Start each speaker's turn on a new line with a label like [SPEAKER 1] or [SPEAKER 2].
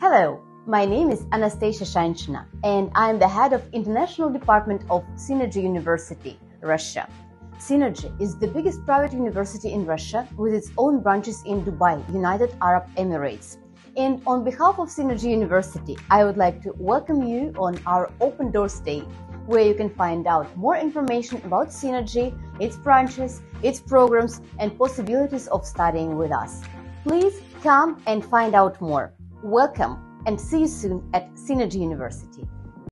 [SPEAKER 1] Hello, my name is Anastasia Shanshina, and I'm the head of International Department of Synergy University, Russia. Synergy is the biggest private university in Russia with its own branches in Dubai, United Arab Emirates. And on behalf of Synergy University, I would like to welcome you on our Open Doors Day, where you can find out more information about Synergy, its branches, its programs, and possibilities of studying with us. Please come and find out more. Welcome and see you soon at Synergy University.